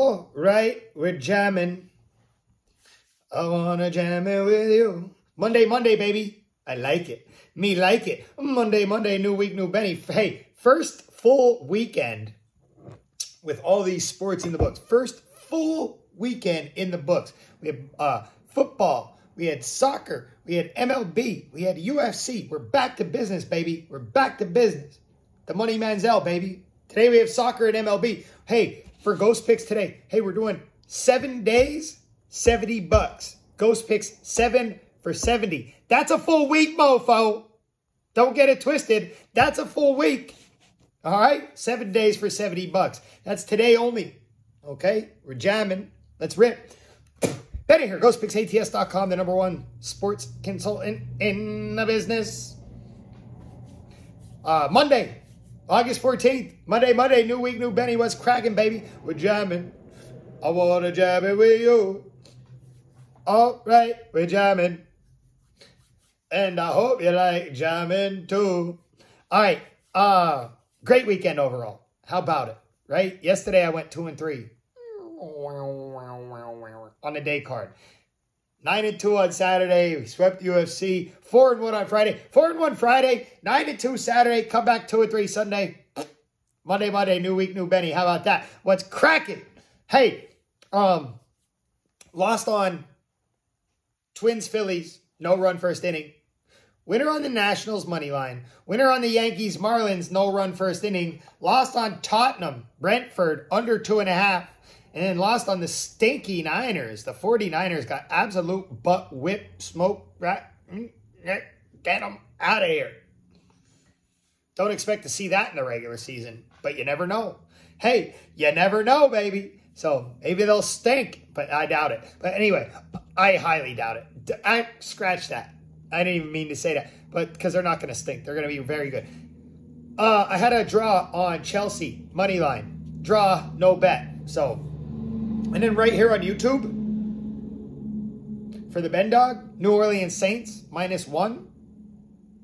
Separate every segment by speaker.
Speaker 1: All right, we're jamming. I wanna jam it with you. Monday, Monday, baby. I like it. Me like it. Monday, Monday, new week, new Benny. Hey, first full weekend with all these sports in the books. First full weekend in the books. We had uh, football. We had soccer. We had MLB. We had UFC. We're back to business, baby. We're back to business. The Money Manziel, baby. Today we have soccer and MLB. Hey, for Ghost Picks today, hey, we're doing seven days, 70 bucks. Ghost Picks seven for 70. That's a full week, mofo. Don't get it twisted. That's a full week. All right? Seven days for 70 bucks. That's today only. Okay? We're jamming. Let's rip. Betting here, ghostpicksats.com, the number one sports consultant in the business. Uh, Monday, August 14th. Monday, Monday, new week, new Benny. What's cracking, baby? We're jamming. I want to jam it with you. All right, we're jamming. And I hope you like jamming too. All right, uh, great weekend overall. How about it? Right? Yesterday I went two and three on the day card. Nine and two on Saturday. We swept UFC. Four and one on Friday. Four and one Friday. Nine and two Saturday. Come back two and three Sunday. Monday, Monday, new week, new Benny. How about that? What's cracking? Hey, um, lost on Twins, Phillies. No run first inning. Winner on the Nationals money line. Winner on the Yankees, Marlins. No run first inning. Lost on Tottenham, Brentford under two and a half and then lost on the stinky Niners. The 49ers got absolute butt whip smoke. Right? Mm, get them out of here. Don't expect to see that in the regular season, but you never know. Hey, you never know, baby. So maybe they'll stink, but I doubt it. But anyway, I highly doubt it. I scratch that. I didn't even mean to say that, but because they're not going to stink, they're going to be very good. Uh, I had a draw on Chelsea money line. Draw, no bet. So and then right here on YouTube, for the Ben Dog, New Orleans Saints minus one.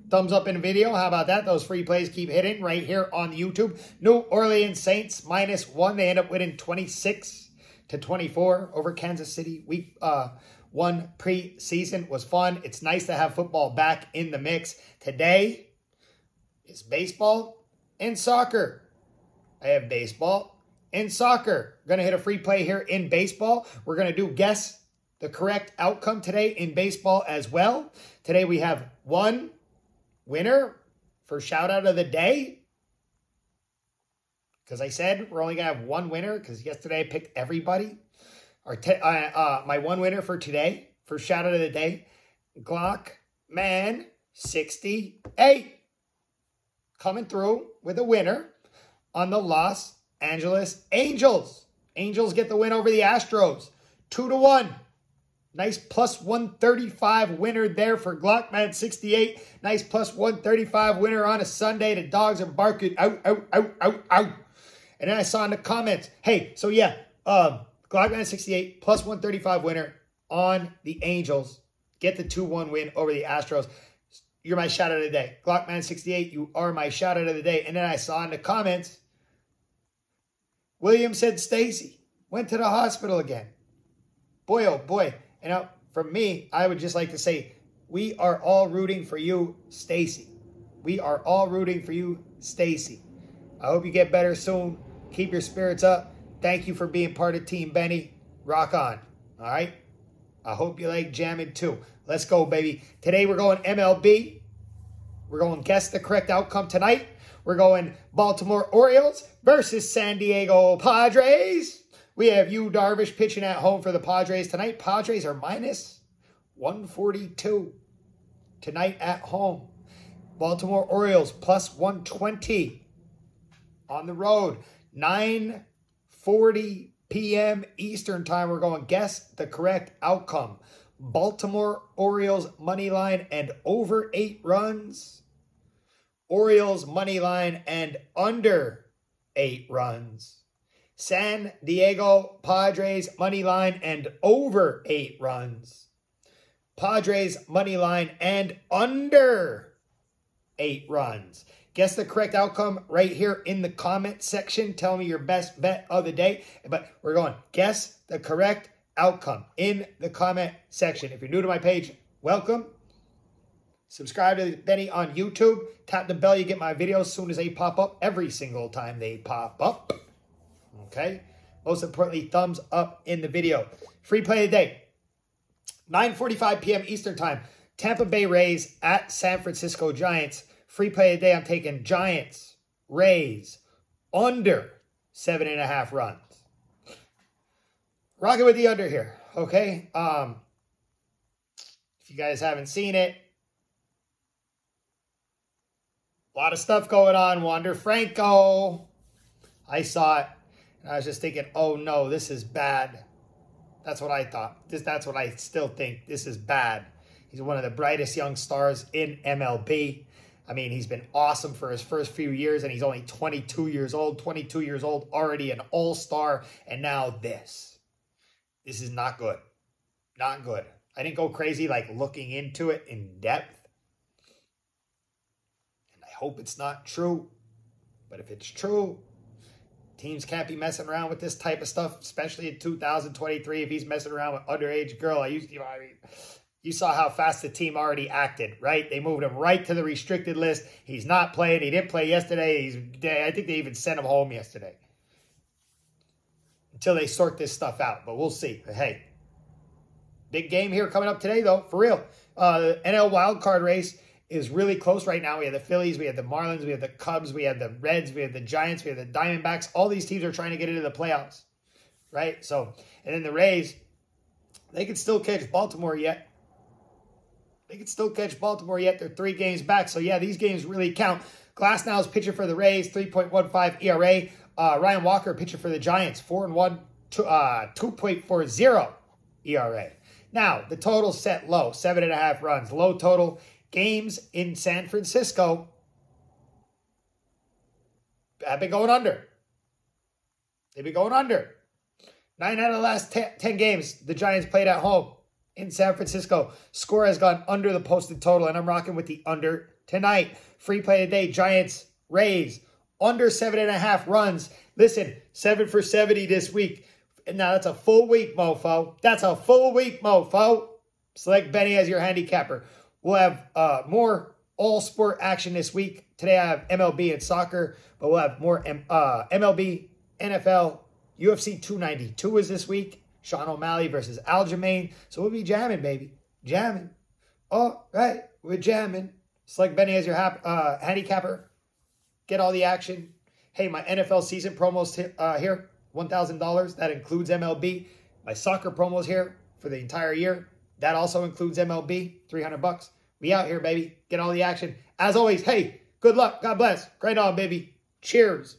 Speaker 1: Thumbs up in the video. How about that? Those free plays keep hitting right here on YouTube. New Orleans Saints minus one. They end up winning 26 to 24 over Kansas City. Week uh, one preseason was fun. It's nice to have football back in the mix. Today is baseball and soccer. I have baseball in soccer. Going to hit a free play here in baseball. We're going to do guess the correct outcome today in baseball as well. Today we have one winner for shout out of the day. Because I said we're only going to have one winner because yesterday I picked everybody. Or uh, uh, my one winner for today for shout out of the day, Glock Man 68. Coming through with a winner on the Los Angeles Angels. Angels get the win over the Astros. Two to one. Nice plus 135 winner there for Glockman 68. Nice plus 135 winner on a Sunday. The dogs are barking out, out, out, out, out. And then I saw in the comments, hey, so yeah, um, Glockman 68 plus 135 winner on the Angels. Get the 2-1 win over the Astros. You're my shout out of the day. Glockman 68, you are my shout out of the day. And then I saw in the comments, William said Stacy went to the hospital again. Boy, oh boy. You know, from me, I would just like to say, we are all rooting for you, Stacy. We are all rooting for you, Stacy. I hope you get better soon. Keep your spirits up. Thank you for being part of Team Benny. Rock on. All right? I hope you like jamming too. Let's go, baby. Today we're going MLB. We're going guess the correct outcome tonight. We're going Baltimore Orioles versus San Diego Padres. We have Yu Darvish pitching at home for the Padres tonight. Padres are minus 142 tonight at home. Baltimore Orioles plus 120 on the road. 9:40 p.m. Eastern time. We're going guess the correct outcome. Baltimore Orioles money line and over 8 runs. Orioles money line and under eight runs. San Diego Padres money line and over eight runs. Padres money line and under eight runs. Guess the correct outcome right here in the comment section. Tell me your best bet of the day. But we're going, guess the correct outcome in the comment section. If you're new to my page, welcome. Subscribe to Benny on YouTube. Tap the bell. You get my videos as soon as they pop up. Every single time they pop up. Okay. Most importantly, thumbs up in the video. Free play of the day. 9.45 p.m. Eastern Time. Tampa Bay Rays at San Francisco Giants. Free play of the day. I'm taking Giants, Rays, under seven and a half runs. Rocking with the under here. Okay. Um, if you guys haven't seen it, a lot of stuff going on. Wander Franco. I saw it. And I was just thinking, oh no, this is bad. That's what I thought. This, that's what I still think. This is bad. He's one of the brightest young stars in MLB. I mean, he's been awesome for his first few years, and he's only 22 years old. 22 years old, already an all star, and now this. This is not good. Not good. I didn't go crazy like looking into it in depth hope it's not true. But if it's true, teams can't be messing around with this type of stuff, especially in 2023. If he's messing around with underage girl, I used, you know, I mean, you saw how fast the team already acted, right? They moved him right to the restricted list. He's not playing. He didn't play yesterday. He's, I think they even sent him home yesterday until they sort this stuff out. But we'll see. But hey, big game here coming up today, though, for real. Uh, NL wild card race is really close right now. We have the Phillies, we have the Marlins, we have the Cubs, we have the Reds, we have the Giants, we have the Diamondbacks. All these teams are trying to get into the playoffs, right? So, and then the Rays, they could still catch Baltimore yet. They could still catch Baltimore yet. They're three games back. So, yeah, these games really count. Glasnow is pitcher for the Rays, 3.15 ERA. Uh, Ryan Walker, pitcher for the Giants, 4 and 1, two, uh, 2.40 ERA. Now, the total set low, seven and a half runs. Low total games in San Francisco have been going under. They've been going under. Nine out of the last ten, 10 games, the Giants played at home in San Francisco. Score has gone under the posted total, and I'm rocking with the under tonight. Free play today, Giants, Rays, under seven and a half runs. Listen, seven for 70 this week. Now that's a full week, mofo. That's a full week, mofo. Select Benny as your handicapper. We'll have uh, more all sport action this week. Today I have MLB and soccer, but we'll have more M- uh, MLB, NFL, UFC 292 is this week. Sean O'Malley versus Aljamain. So we'll be jamming, baby. Jamming. All right, we're jamming. Select Benny as your hap- uh, handicapper. Get all the action. Hey, my NFL season promos t- uh, here, $1,000. That includes MLB. My soccer promos here for the entire year. That also includes MLB, 300 bucks. We out here, baby. Get all the action. As always, hey, good luck. God bless. Great on, baby. Cheers.